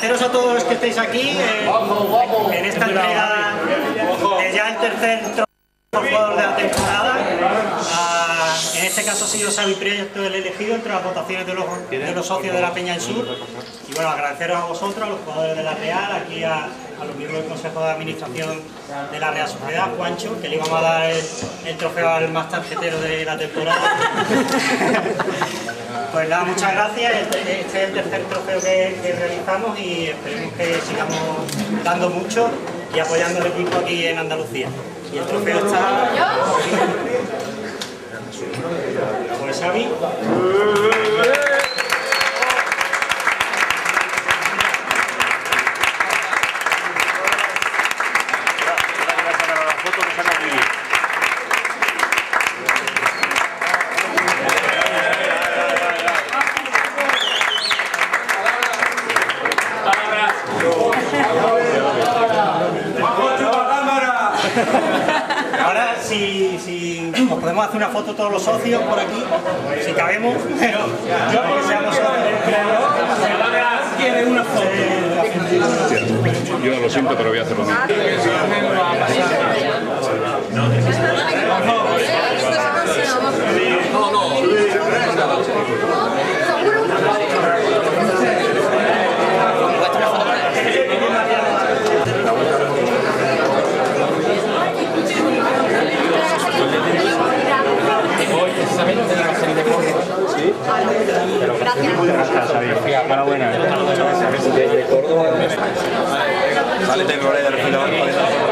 agradeceros a todos los que estáis aquí eh, en esta entrega de ya el tercer jugador de la temporada. Ah, en este caso ha sido Xavi Prieto el elegido entre las votaciones de los, de los socios de la Peña del Sur. Y bueno, agradeceros a vosotros, a los jugadores de la Real, aquí a, a los miembros del Consejo de Administración de la Real Sociedad, Juancho, que le íbamos a dar el, el trofeo al más tarjetero de la temporada. Pues nada, muchas gracias. Este, este es el tercer trofeo que, que realizamos y esperemos que sigamos dando mucho y apoyando al equipo aquí en Andalucía. Y el trofeo está... Por Xavi. Ahora, si, si os podemos hacer una foto todos los socios por aquí, si cabemos, pero yo que seamos socios. ¿Quiere una foto? Yo lo siento, pero voy a hacerlo. Enhorabuena. Vale, tengo de refilo.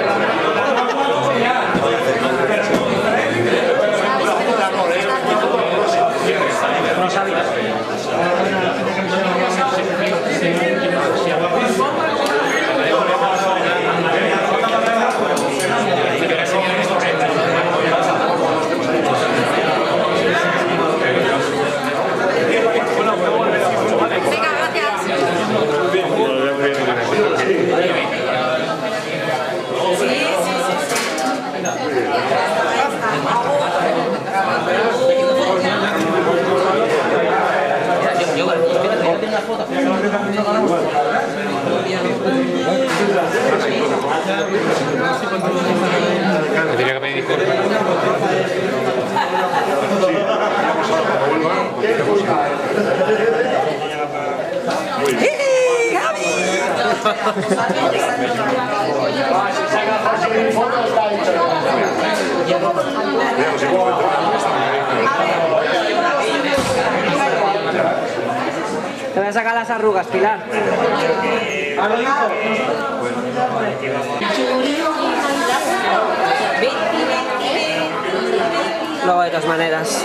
Tendría que pedir disculpas. ¡Javi! Te voy a sacar las arrugas, Pilar. Luego de todas maneras.